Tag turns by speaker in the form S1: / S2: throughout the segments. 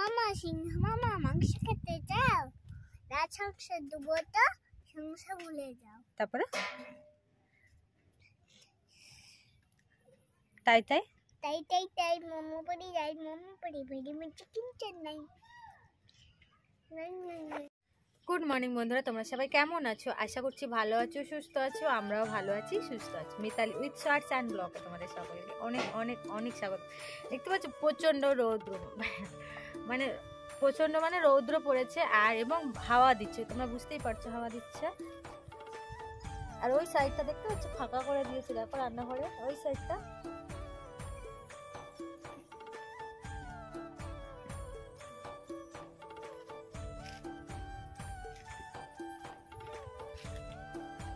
S1: মামা সিংহ মামা মাংস খেতে যাও রাজ মাংস দেবো তো মাংস ভুলে যাও
S2: তারপরে তাই তাই
S1: তাই তাই তাই মোমো পড়ি যাই মোমো পড়ি ভেড়ি মিষ্টি কিনছেন নাই।
S2: গুড মর্নিং বন্ধুরা। তোমরা সবাই কেমন আছো? আশা করছি ভালো আছো সুস্থ আছো আমরাও ভালো আছি সুস্থ আছি। মিতালি উইথ শার্টস অ্যান্ড ব্লগে তোমাদের সবাইকে অনেক অনেক অনেক স্বাগত। দেখতে পাচ্ছ প্রচণ্ড রৌদ্র। মানে প্রচণ্ড মানে রৌদ্র পড়েছে আর এবং হাওয়া দিচ্ছে। তোমরা বুঝতেই পারছ হাওয়া দিচ্ছে। আর ওই সাইডটা দেখতে হচ্ছে ফাঁকা করে দিয়েছে, দেখো রান্নাঘরে। ওই সাইডটা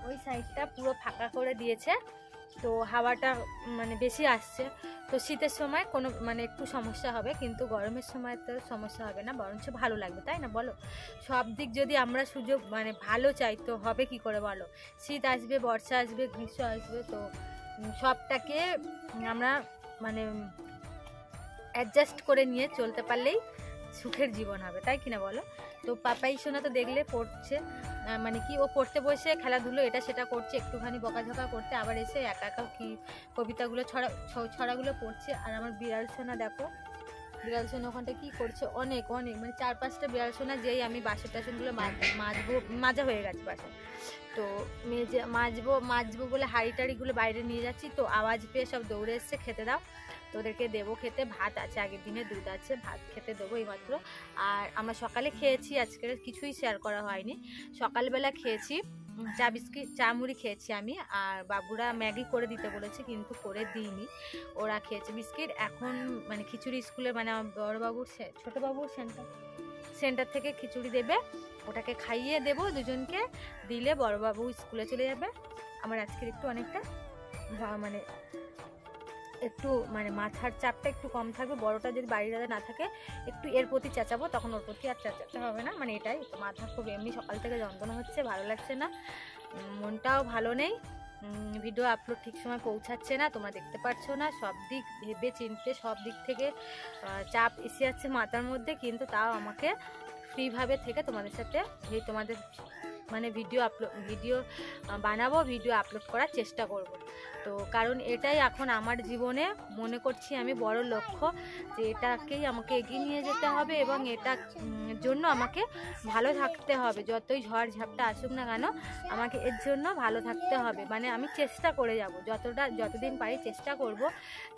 S2: ওই সাইডটা পুরো ফাঁকা করে দিয়েছে। তো হাওয়াটা মানে বেশি আসছে। তো শীতের সময় কোনো মানে একটু সমস্যা হবে, কিন্তু গরমের সময় তো সমস্যা হবে না, বরঞ্চ ভালো লাগবে, তাই না? বলো। সব দিক যদি আমরা সুযোগ মানে ভালো চাই, তো হবে কি করে বলো? শীত আসবে, বর্ষা আসবে, গ্রীষ্ম আসবে, তো সবটাকে আমরা মানে অ্যাডজাস্ট করে নিয়ে চলতে পারলেই সুখের জীবন হবে, তাই কিনা বলো? তো পাপাই সোনা তো দেখলে পড়ছে মানে কি ও পড়তে বসে খেলাধুলো, এটা সেটা করছে, একটুখানি বকাঝকা করতে, আবার এসে একা একা কি কবিতাগুলো ছড়া ছড়াগুলো পড়ছে, আর আমার বিড়াল সোনা দেখো, বিড়াল সোনা ওখানটা কী করছে, অনেক অনেক মানে চার পাঁচটা বিড়াল সোনা যেই আমি বাসন টাসনগুলো মাজ- মাজবো, মাজা হয়ে গেছে বাসন তো মেজে, মাজবো মাজবো বলে হাঁড়ি টাড়িগুলো বাইরে নিয়ে যাচ্ছি, তো আওয়াজ পেয়ে সব দৌড়ে এসছে, খেতে দাও। তো ওদেরকে দেবো খেতে। ভাত আছে, আগের দিনে দুধ আছে, ভাত খেতে দেবো এইমাত্র। আর আমরা সকালে খেয়েছি, আজকে কিছুই শেয়ার করা হয়নি। সকালবেলা খেয়েছি চা বিস্কিট, চা মুড়ি খেয়েছি আমি। আর বাবুরা ম্যাগি করে দিতে বলেছে, কিন্তু করে দিইনি। ওরা খেয়েছে বিস্কিট। এখন মানে খিচুড়ি স্কুলে মানে আমার বড়োবাবুর ছোটোবাবুর সেন্টার সেন্টার থেকে খিচুড়ি দেবে। ওটাকে খাইয়ে দেবো দুজনকে। দিলে বড়োবাবু স্কুলে চলে যাবে। আমার আজকের একটু অনেকটা মানে একটু মানে মাথার চাপটা একটু কম থাকবে, বড়টা যদি বাড়ির না থাকে, একটু এর প্রতি চেঁচাবো, তখন ওর প্রতি আর চেঁচাতে হবে না। মানে এটাই মাথা খুব এমনি সকাল থেকে যন্ত্রণা হচ্ছে, ভালো লাগছে না। মনটাও ভালো নেই। ভিডিও আপলোড ঠিক সময় পৌঁছাচ্ছে না, তোমরা দেখতে পাচ্ছ না, সব দিক ভেবে চিনতে, সব দিক থেকে চাপ এসে যাচ্ছে মাথার মধ্যে, কিন্তু তাও আমাকে ফ্রিভাবে থেকে তোমাদের সাথে, এই তোমাদের মানে ভিডিও আপলোড ভিডিও বানাবো ভিডিও আপলোড করার চেষ্টা করব। তো কারণ এটাই এখন আমার জীবনে মনে করছি আমি বড় লক্ষ্য যে এটাকেই আমাকে এগিয়ে নিয়ে যেতে হবে এবং এটা জন্য আমাকে ভালো থাকতে হবে। যতই ঝড় ঝাপটা আসুক না কেন, আমাকে এর জন্য ভালো থাকতে হবে। মানে আমি চেষ্টা করে যাব। যতটা, যতদিন পারি চেষ্টা করব।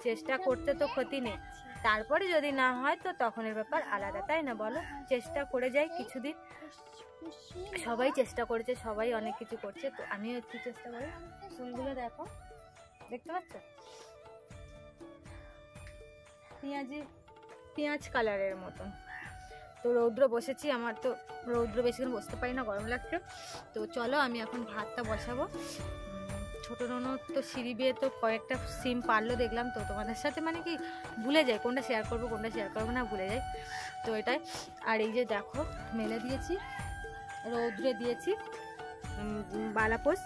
S2: চেষ্টা করতে তো ক্ষতি নেই। তারপরে যদি না হয়, তো তখনের ব্যাপার আলাদা, তাই না বলো? চেষ্টা করে যাই কিছুদিন। সবাই চেষ্টা করেছে, সবাই অনেক কিছু করছে, তো আমিও একটু চেষ্টা করি। ফুলগুলো দেখো, দেখতে পাচ্ছ? পেঁয়াজি, পেঁয়াজ কালারের মতন। তো রৌদ্র বসেছি, আমার তো রৌদ্র বেশিক্ষণ বসতে পারি না, গরম লাগছে। তো চলো, আমি এখন ভাতটা বসাবো। ছোট ননদ তো সিঁড়ি বেয়ে তো কয়েকটা সিম পারল, দেখলাম তো তোমাদের সাথে মানে কি ভুলে যায় কোনটা শেয়ার করব, কোনটা শেয়ার করব না ভুলে যায়। তো এটাই। আর এই যে দেখো, মেলে দিয়েছি, রৌদ্রে দিয়েছি বালাপোষ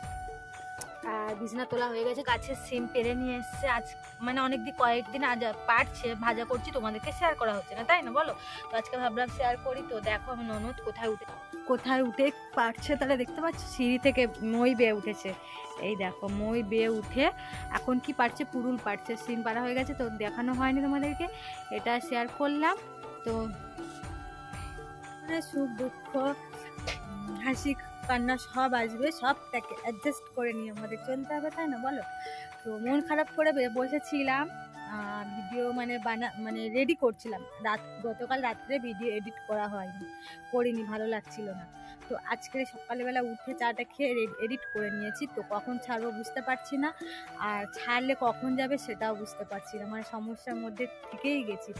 S2: আর বিছনা তোলা হয়ে গেছে, গাছের সিম পেরে নিয়ে এসছে। আজ মানে অনেক দিন কয়েকদিন আজ পারছে, ভাজা করছি, তোমাদেরকে শেয়ার করা হচ্ছে না, তাই না বলো? তো আজকে ভাবলাম শেয়ার করি, তো দেখো আমি ননদ কোথায় উঠে কোথায় উঠে পারছে তাহলে দেখতে পাচ্ছ, সিঁড়ি থেকে মই বেয়ে উঠেছে। এই দেখো, মই বেয়ে উঠে এখন কি পারছে, পুরুল পারছে সিম পারা হয়ে গেছে, তো দেখানো হয়নি তোমাদেরকে, এটা শেয়ার করলাম। তো মানে সুখ দুঃখ হাসি কান্না সব আসবে সবটাকে অ্যাডজাস্ট করে নিয়ে আমাদের চলতে হবে, তাই না বলো? তো মন খারাপ করে বসেছিলাম। ভিডিও মানে বানা মানে রেডি করছিলাম। রাত, গতকাল রাত্রে ভিডিও এডিট করা হয়নি, করিনি, ভালো লাগছিল না। তো আজকে সকালবেলা উঠে চাটা খেয়ে এডিট করে নিয়েছি, তো কখন ছাড়বো বুঝতে পারছি না। আর ছাড়লে কখন যাবে সেটাও বুঝতে পারছি না মানে সমস্যার মধ্যে থেকেই গেছি।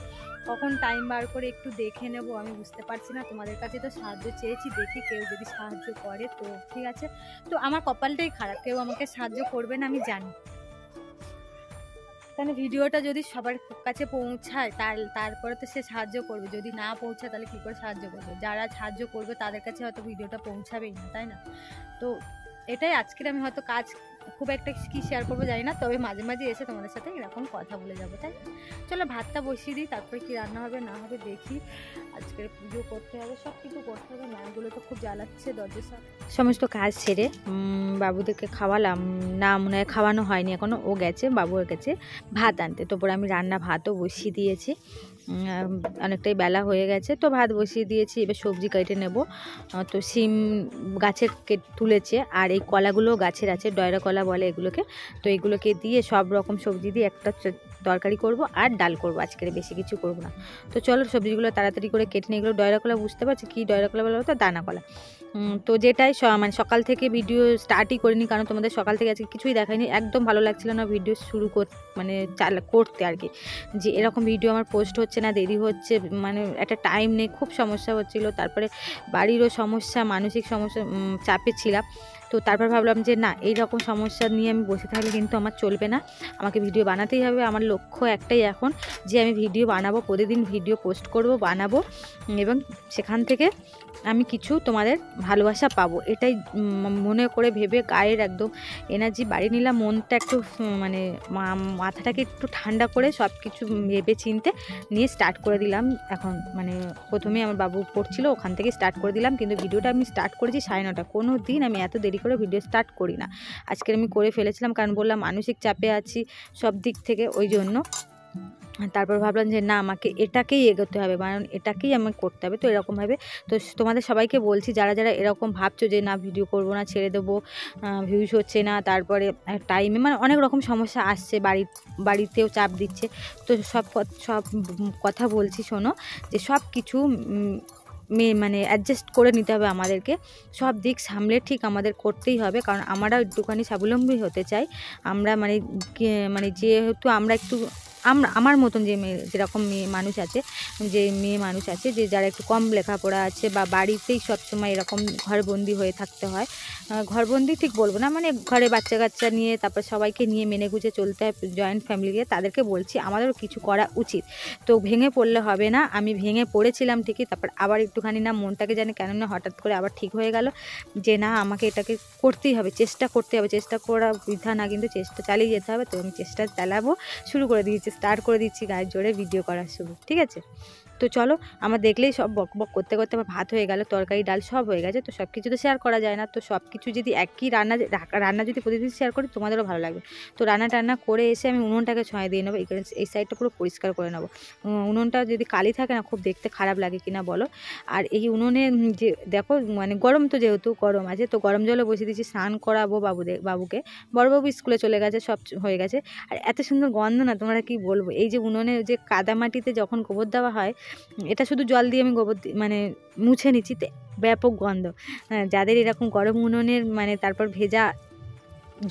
S2: কখন টাইম বার করে একটু দেখে নেব, আমি বুঝতে পারছি না। তোমাদের কাছে তো সাহায্য চেয়েছি, দেখি কেউ যদি সাহায্য করে তো, ঠিক আছে? তো আমার কপালটাই খারাপ, কেউ আমাকে সাহায্য করবে না, আমি জানি। তাহলে ভিডিওটা যদি সবার কাছে পৌঁছায়, তার, তারপরে তো সে সাহায্য করবে। যদি না পৌঁছায়, তাহলে কী করে সাহায্য করবে? যারা সাহায্য করবে, তাদের কাছে হয়তো ভিডিওটা পৌঁছাবেই না, তাই না? তো এটাই আজকের আমি হয়তো কাজ খুব একটা কি শেয়ার করব জানি না, তবে মাঝে মাঝে এসে তোমাদের সাথে এরকম কথা বলে যাব, তাই চলো ভাতটা বসিয়ে দিই, তারপরে কি রান্না হবে না হবে দেখি। আজকের পুজো করতে হবে সব কিছু করতে হবে ম্যামগুলো তো খুব জ্বালাচ্ছে দরজার সাথে সমস্ত কাজ সেরে বাবুদেরকে খাওয়ালাম। না, মনে হয় খাওয়ানো হয়নি এখনও ও গেছে বাবুর গেছে ভাত আনতে। তারপরে আমি রান্না ভাতও বসিয়ে দিয়েছি। অনেকটাই বেলা হয়ে গেছে, তো ভাত বসিয়ে দিয়েছি, এবার সবজি কেটে নেব। তো সিম গাছে তুলেছে, আর এই কলাগুলো গাছের আছে, ডয়রা কলা বলে এগুলোকে। তো এগুলোকে দিয়ে সব রকম সবজি দিয়ে একটা তরকারি করব আর ডাল করব। আজকের বেশি কিছু করব না। তো চলো সবজিগুলো তাড়াতাড়ি করে কেটে নিয়ে এগুলো ডয়রা কলা বুঝতে পারছি কী ডয়রা কলা বলা তো দানা কলা। তো যেটাই মানে সকাল থেকে ভিডিও স্টার্টই করিনি কারণ তোমাদের সকাল থেকে আজকে কিছুই দেখায়নি একদম ভালো লাগছিল না ভিডিও শুরু কর মানে করতে আর কি। যে এরকম ভিডিও আমার পোস্ট হচ্ছে না, দেরি হচ্ছে মানে একটা টাইম নেই, খুব সমস্যা হচ্ছিল। তারপরে বাড়িরও সমস্যা, মানসিক সমস্যা চাপে ছিলাম। তো তারপর ভাবলাম যে না, এই রকম সমস্যা নিয়ে আমি বসে থাকলে কিন্তু আমার চলবে না। আমাকে ভিডিও বানাতেই হবে। আমার লক্ষ্য একটাই এখন যে আমি ভিডিও বানাবো, প্রতিদিন ভিডিও পোস্ট করব, বানাবো এবং সেখান থেকে আমি কিছু তোমাদের ভালোবাসা পাবো। এটাই মনে করে ভেবে গায়ের একদম এনার্জি বাড়িয়ে নিলাম। মনটা একটু মানে মাথাটাকে একটু ঠান্ডা করে সব কিছু ভেবে চিনতে নিয়ে স্টার্ট করে দিলাম। এখন মানে প্রথমে আমার বাবু পড়ছিল, ওখান থেকে স্টার্ট করে দিলাম। কিন্তু ভিডিওটা আমি স্টার্ট করেছি সাড়ে নটা। কোনো দিন আমি এত দেরি করে ভিডিও স্টার্ট করি না। আজকের আমি করে ফেলেছিলাম কারণ বললাম মানসিক চাপে আছি সব দিক থেকে ওই জন্য। তারপর ভাবলাম যে না, আমাকে এটাকেই এগোতে হবে, কারণ এটাকেই আমাকে করতে হবে। তো এরকমভাবে তো তোমাদের সবাইকে বলছি, যারা যারা এরকম ভাবছ যে না ভিডিও করব না, ছেড়ে দেবো ভিউজ হচ্ছে না, তারপরে টাইমে মানে অনেক রকম সমস্যা আসছে, বাড়ি, বাড়িতেও চাপ দিচ্ছে। তো সব সব কথা বলছি শোনো, যে সব কিছু মানে অ্যাডজাস্ট করে নিতে হবে আমাদেরকে। সব দিক সামলে ঠিক আমাদের করতেই হবে, কারণ আমরা একটুখানি স্বাবলম্বী হতে চাই। আমরা মানে মানে যেহেতু আমরা একটু আমরা, আমার মতন যে মেয়ে, যেরকম মেয়ে মানুষ আছে, যে মেয়ে মানুষ আছে, যে যারা একটু কম লেখাপড়া আছে বা বাড়িতেই সবসময় এরকম ঘরবন্দি হয়ে থাকতে হয় ঘরবন্দি ঠিক বলব না মানে ঘরে বাচ্চা কাচ্চা নিয়ে, তারপর সবাইকে নিয়ে মেনে গুজে চলতে হয় জয়েন্ট ফ্যামিলিকে তাদেরকে বলছি আমাদেরও কিছু করা উচিত। তো ভেঙে পড়লে হবে না, আমি ভেঙে পড়েছিলাম ঠিকই, তারপর আবার একটুখানি না মনটাকে জানি কেন না হঠাৎ করে আবার ঠিক হয়ে গেল, যে না, আমাকে এটাকে করতেই হবে, চেষ্টা করতে হবে, চেষ্টা করা বৃথা না, কিন্তু চেষ্টা চালিয়ে যেতে হবে, তো আমি চেষ্টা চালাবো, শুরু করে দিয়েছি। স্টার্ট করে দিচ্ছি গায়ের জোরে ভিডিও করা শুরু ঠিক আছে? তো চলো, আমার দেখলেই সব বক বক করতে করতে আমার ভাত হয়ে গেল, তরকারি, ডাল সব হয়ে গেছে, তো সব কিছু তো শেয়ার করা যায় না। তো সব কিছু যদি একই রান্না রান্না যদি প্রতিদিন শেয়ার করি, তোমাদেরও ভালো লাগবে। তো রান্না টান্না করে এসে আমি উনুনটাকে ছয় দিয়ে নেব এই সাইডটা পুরো পরিষ্কার করে নেব। উনুনটা যদি কালি থাকে না, খুব দেখতে খারাপ লাগে কিনা বলো। আর এই উনুনে যে, দেখো মানে গরম তো যেহেতু গরম আছে, তো গরম জলে বসিয়ে দিয়েছি, স্নান করাবো বাবুদের বাবুকে। বড়বাবু স্কুলে চলে গেছে, সব হয়ে গেছে। আর এত সুন্দর গন্ধ না, তোমরা কি বলব? এই যে উনুনে যে কাদা মাটিতে যখন গোবর দেওয়া হয় এটা শুধু জল দিয়ে আমি গোবর মানে মুছে নিচ্ছি ব্যাপক গন্ধ। হ্যাঁ, যাদের এরকম গরম উনুনের মানে তারপর ভেজা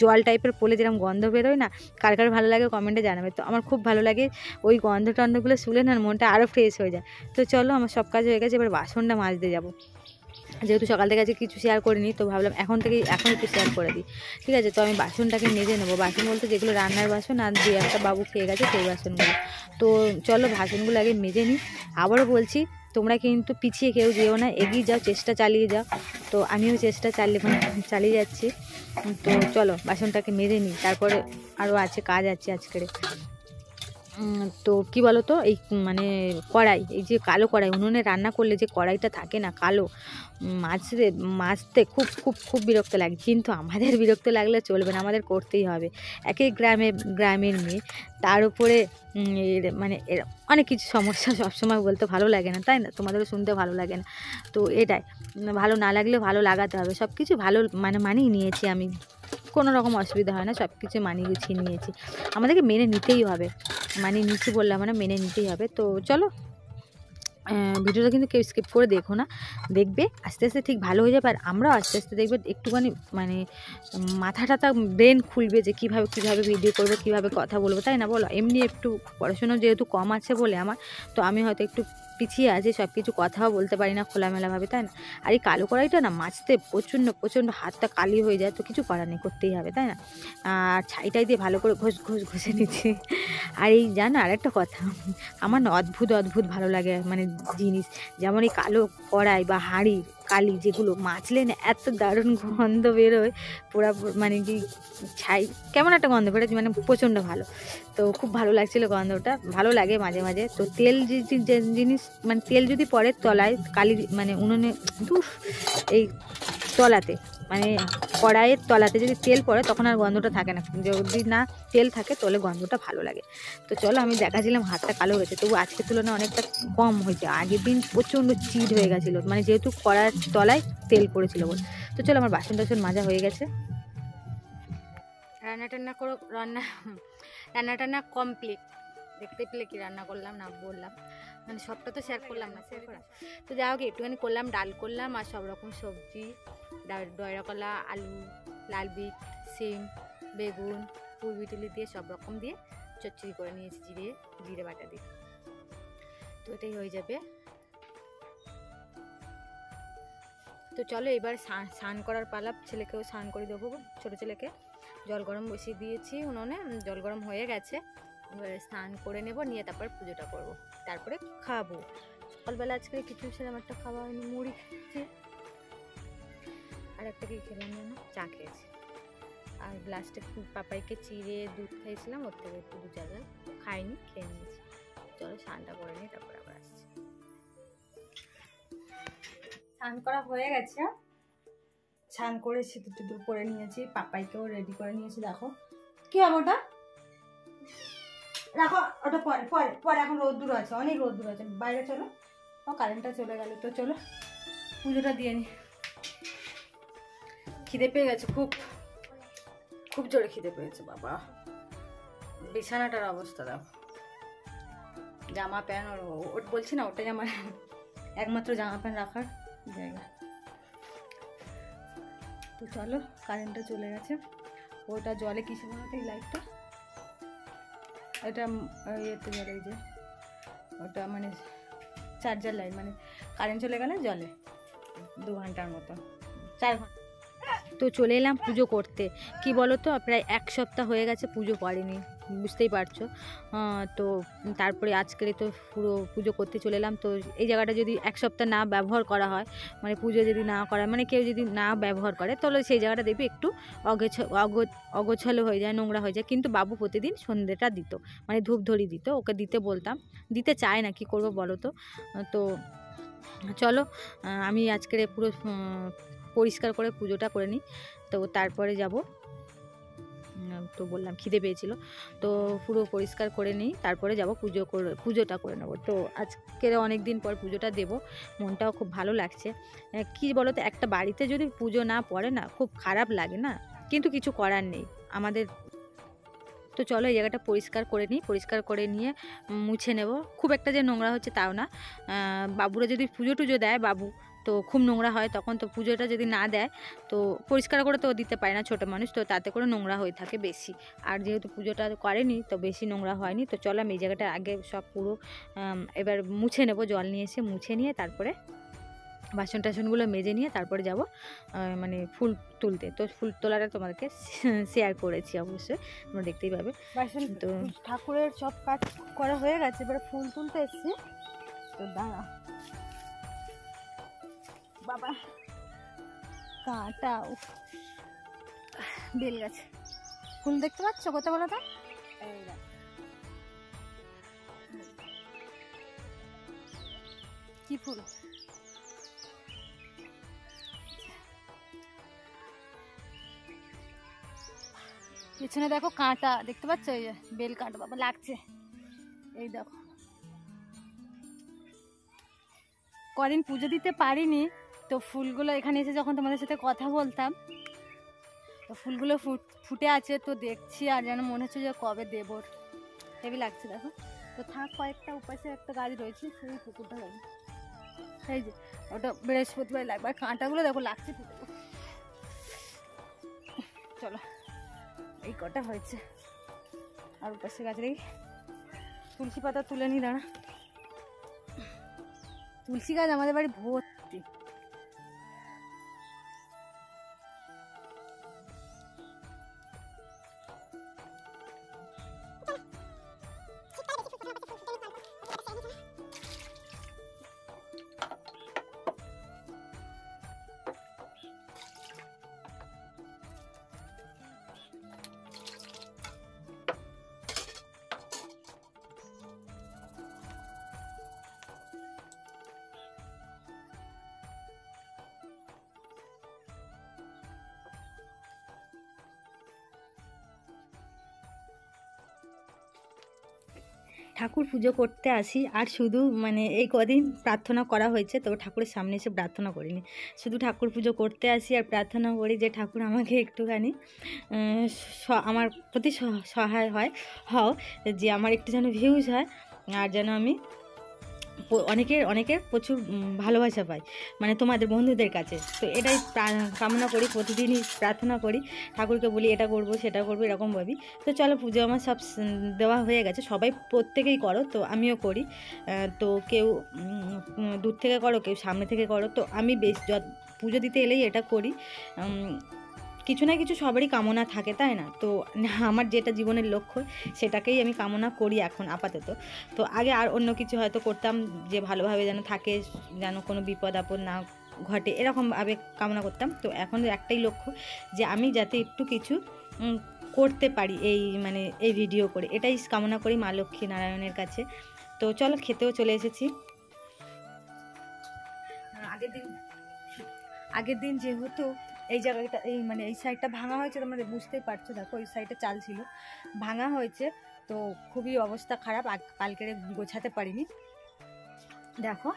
S2: জল টাইপের পোলে যেরকম গন্ধ বেরোয় না কার কার ভালো লাগে কমেন্টে জানাবে। তো আমার খুব ভালো লাগে ওই গন্ধ টন্ধগুলো শুলে না মনটা আরও ফ্রেশ হয়ে যায়। তো চলো আমার সব কাজ হয়ে গেছে এবার বাসনটা মাজতে যাব। যেহেতু সকাল থেকে আজকে কিছু শেয়ার করিনি, তো ভাবলাম এখন থেকেই, এখন একটু শেয়ার করে দিই। ঠিক আছে, তো আমি বাসনটাকে মেজে নেব। বাসন বলতে যেগুলো রান্নার বাসন, আর যে একটা বাবু খেয়ে গেছে সেই বাসনগুলো। তো চলো বাসনগুলো আগে মেজে নিই। আবারও বলছি, তোমরা কিন্তু পিছিয়ে কেউ যেও না, এগিয়ে যাও, চেষ্টা চালিয়ে যাও। তো আমিও চেষ্টা চালিয়ে মানে চালিয়ে যাচ্ছি। তো চলো বাসনটাকে মেজে নিই। তারপরে আরও আছে, কাজ আছে আজকের। তো কি বলো তো এই মানে কড়াই এই যে কালো কড়াই উনুনে রান্না করলে যে কড়াইটা থাকে না কালো উম, মাজতে মাজতে খুব খুব খুব বিরক্ত লাগে। কিন্তু আমাদের বিরক্ত লাগলে চলবে না আমাদের করতেই হবে। একই গ্রামে গ্রামের মেয়ে তার উপরে মানে অনেক কিছু সমস্যা সবসময় বলতে ভালো লাগে না তাই না? তোমাদেরও শুনতে ভালো লাগে না। তো এটাই ভালো না লাগলে ভালো লাগাতে হবে। সব কিছু ভালো মানে মানিয়ে নিয়েছি আমি। কোনো রকম অসুবিধা হয় না সব কিছু মানিয়ে গুছিয়ে নিয়েছি। আমাদেরকে মেনে নিতেই হবে। মানিয়ে নিচ্ছি বললে মানে মেনে নিতেই হবে। তো চলো ভিডিওটা কিন্তু কেউ স্কিপ করে দেখো না। দেখবে, আস্তে আস্তে ঠিক ভালো হয়ে যাবে। আর আমরাও আস্তে আস্তে দেখবে, একটুখানি মানে মাথা টাথা ব্রেন খুলবে যে কীভাবে কীভাবে ভিডিও করব, কীভাবে কথা বলব। তাই না বলো? এমনি একটু পড়াশুনো যেহেতু কম আছে বলে আমার, তো আমি হয়তো একটু পিছিয়ে আছে সব কিছু কথাও বলতে পারি না খোলামেলাভাবে, তাই না? আর এই কালো কড়াইটা না মাছতে প্রচণ্ড প্রচণ্ড হাতটা কালি হয়ে যায়, তো কিছু করার নেই, করতেই হবে, তাই না? আর ছাইটাই দিয়ে ভালো করে ঘষ ঘষ, ঘষে নিচ্ছি। আর এই জান আর একটা কথা, আমার না অদ্ভুত অদ্ভুত ভালো লাগে মানে জিনিস, যেমন এই কালো কড়াই বা হাঁড়ি কালি যেগুলো মাছলে না এত দারুণ গন্ধ বেরোয়। পুরা মানে কি ছাই, কেমন একটা গন্ধ বেরোয় মানে প্রচণ্ড ভালো। তো খুব ভালো লাগছিল গন্ধটা, ভালো লাগে মাঝে মাঝে। তো তেল যে- জিনিস মানে তেল যদি পরে তলায় কালি মানে উনুনে ধুস এই তলাতে মানে কড়াইয়ের তলাতে যদি তেল পড়ে, তখন আর গন্ধটা থাকে না। যদি না তেল থাকে, তাহলে গন্ধটা ভালো লাগে। তো চলো, আমি দেখাছিলাম, হাতটা কালো হয়েছে। তবু আজকের তুলনায় অনেকটা কম হয়েছে। আগের দিন প্রচণ্ড চিট হয়ে গেছিল। মানে যেহেতু কড়ার তলায় তেল পড়েছিল বলে। তো চলো, আমার বাসন টাসন মাজা হয়ে গেছে। রান্না টান্না করো, রান্না রান্না টান্না কমপ্লিট দেখতে পেলে কি রান্না করলাম, না বললাম। মানে সবটা তো শেয়ার করলাম না শেয়ার করা। তো যাই হোক, একটুখানি করলাম, ডাল করলাম, আর সব রকম সবজি। ডা- দয়রা কলা আলু লাল বিট সিম, বেগুন পুরবি টুলি দিয়ে সব রকম দিয়ে চচ্চড়ি করে নিয়েছি জিরে জিরে বাটা দিয়ে। তো এটাই হয়ে যাবে। তো চলো এবার স্নান করার পালা ছেলেকেও স্নান করে দেবো, ছোটো ছেলেকে। জল গরম বসিয়ে দিয়েছি উনুনে, জল গরম হয়ে গেছে। এবার স্নান করে নেব, নিয়ে তারপর পুজোটা করব। তারপরে খাব। সকালবেলা আজকে কিছু সেরকম একটা খাওয়া হয়নি, মুড়ি খেয়েছি। আর একটা কি খেলাম যেন চা খেয়েছি। আর লাস্টে পাপাইকে চিড়ে দুধ খাইছিলাম ওর থেকে একটু দু জায়গায় খাইনি, খেয়ে নিয়েছি। চলো স্নানটা করে নিই, তারপর আবার আসছি। স্নান করা হয়ে গেছে। স্নান করে সিঁদুর টিঁদুর করে নিয়েছি, পাপাইকেও রেডি করে নিয়েছি, দেখো। কি হবে ওটা? রাখো ওটা পরে পরে পরে এখন রোদ্দুর আছে, অনেক রোদ্দুর আছে। বাইরে চলো। ও কারেন্টটা চলে গেল, তো চলো। পুজোটা দিয়ে নি। খিদে পেয়ে গেছে, খুব খুব জোরে খিদে পেয়েছে, বাবা। বিছানাটার অবস্থা দাও জামা প্যান্ট ওর ওর বলছি না, ওটাই আমার একমাত্র জামা প্যান্ট রাখার জায়গা। তো চলো, কারেন্টটা চলে গেছে। ওটা জলে কিসে বানাতে এই লাইটটা এটা ইয়েতে এই যে, ওটা মানে চার্জার লাইট মানে কারেন্ট চলে গেলে জলে, দু ঘণ্টার মতো, চার ঘণ্টা। তো চলে এলাম পুজো করতে। কি বলো তো প্রায় এক সপ্তাহ হয়ে গেছে পুজো করেনি, বুঝতেই পারছ। তো তারপরে আজকে তো পুরো পুজো করতে চলে এলাম। তো এই জায়গাটা যদি এক সপ্তাহ না ব্যবহার করা হয় মানে পুজো যদি না করা মানে কেউ যদি না ব্যবহার করে, তাহলে সেই জায়গাটা দেখবি একটু অগোছ, অগো- অগোছালো হয়ে যায়, নোংরা হয়ে যায়। কিন্তু বাবু প্রতিদিন সন্ধ্যেটা দিত মানে ধূপ ধরি দিত, ওকে দিতে বলতাম। দিতে চায় না, কি করব বলো তো তো চলো আমি আজকের পুরো পরিষ্কার করে পুজোটা করে নিই। তো তারপরে যাব। তো বললাম, খিদে পেয়েছিল। তো পুরো পরিষ্কার করে নিই, তারপরে যাব পুজো করে, পুজোটা করে নেব। তো আজকের অনেক দিন পর পুজোটা দেব, মনটাও খুব ভালো লাগছে। কি বলো তো একটা বাড়িতে যদি পুজো না পড়ে না, খুব খারাপ লাগে না? কিন্তু কিছু করার নেই। আমাদের তো চলো এই জায়গাটা পরিষ্কার করে নিই, পরিষ্কার করে নিয়ে মুছে নেব। খুব একটা যে নোংরা হচ্ছে তাও না। বাবুরা যদি পুজো টুজো দেয়, বাবু তো খুব নোংরা হয় তখন তো পুজোটা যদি না দেয় তো পরিষ্কার করে তো দিতে পারে না ছোটো মানুষ তো তাতে করে নোংরা হয়ে থাকে বেশি। আর যেহেতু পুজোটা করেনি তো বেশি নোংরা হয়নি তো চলো আমি এই জায়গাটা আগে সব পুরো এবার মুছে নেব জল নিয়ে এসে মুছে নিয়ে তারপরে বাসন টাসনগুলো মেজে নিয়ে তারপরে যাব মানে ফুল তুলতে। তো ফুল তোলাটা তোমাদেরকে শেয়ার করেছি অবশ্যই তোমরা দেখতেই পাবে।
S3: বাসন
S2: তো
S3: ঠাকুরের সব কাজ করা হয়ে গেছে এবারে ফুল তুলতে এসছি। তো দাঁড়া। বাবা। কাঁটা বেল গাছে। ফুল দেখতে পাচ্ছ? কোথায় বলো তো। কি ফুল? পেছনে দেখো কাঁটা। দেখতে পাচ্ছ? এই যে বেল কাঁটা বাবা লাগছে। এই দেখো। কদিন পুজো দিতে পারিনি। তো ফুলগুলো এখানে এসে যখন তোমাদের সাথে কথা বলতাম, তো ফুলগুলো ফুট আছে তো দেখছি আর যেন মনে হচ্ছে যে কবে দেবো। হেভি লাগছে, দেখো। তো থাক, কয়েকটা উপাসে একটা গাছ রয়েছে, সেই পুকুরটা যাবে এই যে, ওটা বৃহস্পতিবার লাগবে। আর কাঁটাগুলো দেখো, লাগছে চলো, এই কটা হয়েছে। আর উপাসে গাছ দেখি। তুলসী পাতা তুলে নি দাঁড়া। তুলসী গাছ আমাদের বাড়ি ভর্তি।
S2: ঠাকুর পুজো করতে আসি, আর শুধু মানে এই কদিন প্রার্থনা করা হয়েছে তবে ঠাকুরের সামনে এসে প্রার্থনা করিনি। শুধু ঠাকুর পুজো করতে আসি আর প্রার্থনা করি যে ঠাকুর আমাকে একটুখানি আমার প্রতি সহায় হয়, হও, যে আমার একটু যেন ভিউজ হয়, আর যেন আমি অনেকের অনেকের প্রচুর ভালোবাসা পাই মানে তোমাদের বন্ধুদের কাছে। তো এটাই কামনা করি, প্রতিদিনই প্রার্থনা করি, ঠাকুরকে বলি, এটা করব, সেটা করব, এরকম ভাবি। তো চলো, পুজো আমার সব দেওয়া হয়ে গেছে। সবাই প্রত্যেকেই করো, তো আমিও করি। তো কেউ দূর থেকে করো, কেউ সামনে থেকে করো। তো আমি বেশ, যত, পুজো দিতে এলেই এটা করি। কিছু না কিছু সবারই কামনা থাকে, তাই না? তো আমার যেটা জীবনের লক্ষ্য, সেটাকেই আমি কামনা করি এখন আপাতত। তো আগে আর অন্য কিছু হয়তো করতাম যে ভালোভাবে যেন থাকে, যেন কোনো বিপদ আপদ না ঘটে এরকমভাবে কামনা করতাম। তো এখন একটাই লক্ষ্য যে আমি যাতে একটু কিছু করতে পারি এই মানে এই ভিডিও করে। এটাই কামনা করি মা লক্ষ্মী নারায়ণের কাছে। তো চলো খেতেও চলে এসেছি। আগের দিন আগের দিন যেহেতু এই জায়গাটা, এই মানে এই সাইডটা ভাঙা হয়েছে, তোমরা বুঝতেই পারছ, দেখো এই সাইডটা চাল ছিল। ভাঙা হয়েছে, তো খুবই অবস্থা খারাপ কালকেরে গোছাতে পারিনি। দেখো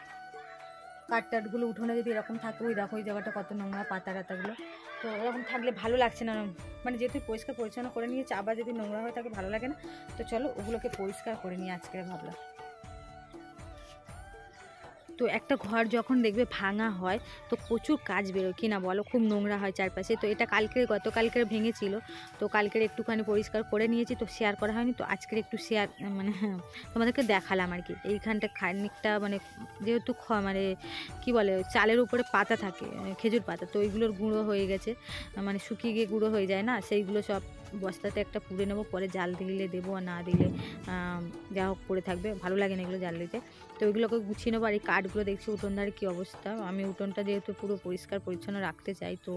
S2: কাঠ টাটগুলো উঠোনে যদি এরকম থাকে, ওই দেখো ওই জায়গাটা কত নোংরা পাতা টাতাগুলো। তো এরকম থাকলে ভালো লাগছে না মানে যেহেতু পরিষ্কার পরিচ্ছন্ন করে নিয়েছে, আবার যদি নোংরা হয়ে থাকে ভালো লাগে না। তো চলো ওগুলোকে পরিষ্কার করে নিয়ে আজকে ভাবলাম। তো একটা ঘর যখন দেখবে ভাঙা হয়, তো প্রচুর কাজ বেরোয়। কি না বলো? খুব নোংরা হয় চারপাশে। তো এটা কালকের, গতকালকের ভেঙেছিল। তো কালকের একটুখানি পরিষ্কার করে নিয়েছি। তো শেয়ার করা হয়নি। তো আজকের একটু শেয়ার মানে তোমাদেরকে দেখালাম আর কি। এইখানটা খানিকটা মানে যেহেতু খ- মানে কি বলে, চালের উপরে পাতা থাকে, খেজুর পাতা। তো ওইগুলোর গুঁড়ো হয়ে গেছে। মানে শুকিয়ে গিয়ে গুঁড়ো হয়ে যায় না? সেইগুলো সব বস্তাতে একটা পুড়ে নেব, পরে জাল দিলে দেবো আর না দিলে যা হোক পড়ে থাকবে। ভালো লাগে না এগুলো জাল দিতে। তো ওইগুলোকে গুছিয়ে নেব আর এই কাঠগুলো দেখছি উঠোনদার কী অবস্থা। আমি উঠোনটা যেহেতু পুরো পরিষ্কার পরিচ্ছন্ন রাখতে চাই, তো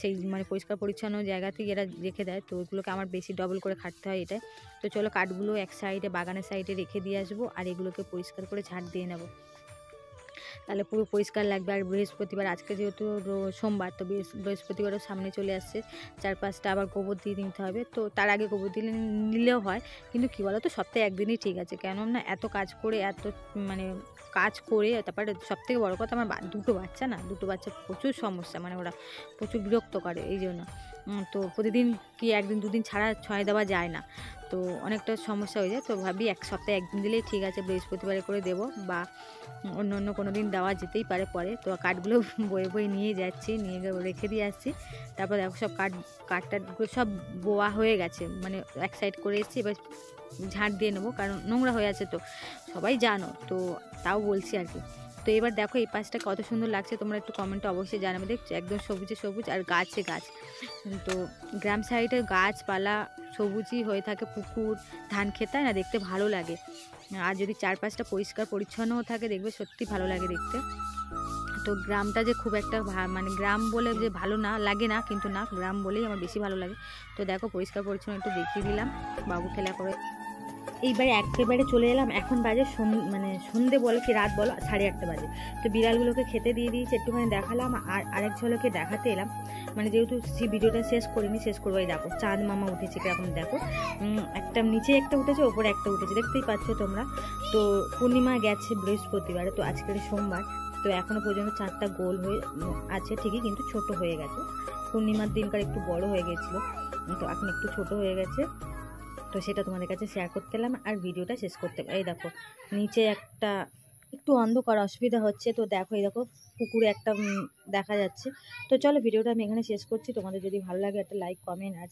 S2: সেই মানে পরিষ্কার পরিচ্ছন্ন জায়গাতেই এরা রেখে দেয়। তো ওইগুলোকে আমার বেশি ডবল করে খাটতে হয় এটাই তো চলো কাঠগুলো এক সাইডে, বাগানের সাইডে রেখে দিয়ে আসব আর এগুলোকে পরিষ্কার করে ঝাড় দিয়ে নেব। তাহলে পুরো পরিষ্কার লাগবে। আর বৃহস্পতিবার, আজকে যেহেতু সোমবার, তো বৃহস্প- বৃহস্পতিবারও সামনে চলে আসছে। চার পাঁচটা আবার গোবর দিয়ে নিতে হবে। তো তার আগে গোবর দিলে নিলেও হয়। কিন্তু কী বলো তো সপ্তাহে একদিনই ঠিক আছে। কেন না এত কাজ করে, এত মানে কাজ করে, তারপরে সব থেকে বড়ো কথা, আমার দুটো বাচ্চা না, দুটো বাচ্চা প্রচুর সমস্যা। মানে ওরা প্রচুর বিরক্ত করে এই জন্য তো প্রতিদিন কি একদিন দুদিন ছাড়া ছয় দেওয়া যায় না। তো অনেকটা সমস্যা হয়ে যায়, তো ভাবি এক সপ্তাহে একদিন দিলেই ঠিক আছে, বৃহস্পতিবারে করে দেবো বা অন্য অন্য কোনো দিন দেওয়া যেতেই পারে পরে। তো কাঠগুলো বয়ে বয়ে নিয়ে যাচ্ছি, নিয়ে গিয়ে রেখে দিয়ে আসছি। তারপর দেখো সব কাঠ কাঠ সব বোয়া হয়ে গেছে মানে এক সাইড করে এসেছি, এবার ঝাঁট দিয়ে নেব, কারণ নোংরা হয়ে আছে তো, সবাই জানো, তো তাও বলছি আর কি। তো এবার দেখো এই পাশটা কত সুন্দর লাগছে, তোমরা একটু কমেন্টে অবশ্যই জানাবে। দেখছ, একদম সবুজে সবুজ আর গাছে গাছ। তো গ্রাম সাইডে গাছপালা সবুজই হয়ে থাকে, পুকুর, ধান খেতে না? দেখতে ভালো লাগে। আর যদি চারপাশটা পরিষ্কার পরিচ্ছন্নও থাকে, দেখবে সত্যি ভালো লাগে দেখতে। তো গ্রামটা যে খুব একটা মানে গ্রাম বলে যে ভালো না, লাগে না, কিন্তু না, গ্রাম বলেই আমার বেশি ভালো লাগে। তো দেখো, পরিষ্কার পরিচ্ছন্ন একটু দেখিয়ে দিলাম। বাবু খেলা করে এইবারে একেবারে চলে এলাম। এখন বাজে মানে সন্ধে বলো কি রাত বলো, সাড়ে আটটা বাজে। তো বিড়ালগুলোকে খেতে দিয়ে দিয়েছি, একটুখানি দেখালাম আর আরেক ঝলকে দেখাতে এলাম। মানে যেহেতু সেই ভিডিওটা শেষ করিনি, শেষ করব এই দেখো, চাঁদ মামা উঠেছে এখন দেখো। একটা নিচে একটা উঠেছে, ওপরে একটা উঠেছে, দেখতেই পাচ্ছ তোমরা। তো পূর্ণিমা গেছে বৃহস্পতিবারে, তো আজকের সোমবার। তো এখনও পর্যন্ত চাঁদটা গোল হয়ে, আছে ঠিকই, কিন্তু ছোট হয়ে গেছে। পূর্ণিমার দিনকার একটু বড় হয়ে গেছিল। তো এখন একটু ছোট হয়ে গেছে। তো সেটা তোমাদের কাছে শেয়ার করতে এলাম আর ভিডিওটা শেষ করতে এই দেখো, নিচে একটা একটু অন্ধকার, অসুবিধা হচ্ছে। তো দেখো, এই দেখো, পুকুরে একটা দেখা যাচ্ছে। তো চলো, ভিডিওটা আমি এখানে শেষ করছি। তোমাদের যদি ভালো লাগে, একটা লাইক কমেন্ট আর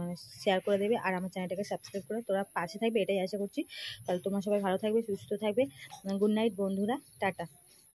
S2: মানে শেয়ার করে দেবে। আর আমার চ্যানেলটাকে সাবস্ক্রাইব করে তোরা পাশে থাকবে, এটাই আশা করছি। তাহলে তোমরা সবাই ভালো থাকবে, সুস্থ থাকবে। গুড নাইট বন্ধুরা, টাটা।